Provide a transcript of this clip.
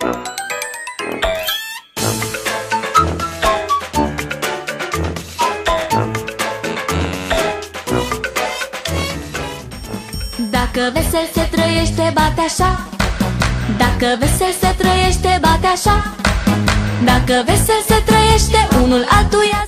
Dacă vesel se trăiește, bate așa. Dacă vesel se trăiește, bate așa. Dacă vesel se trăiește, unul altuia.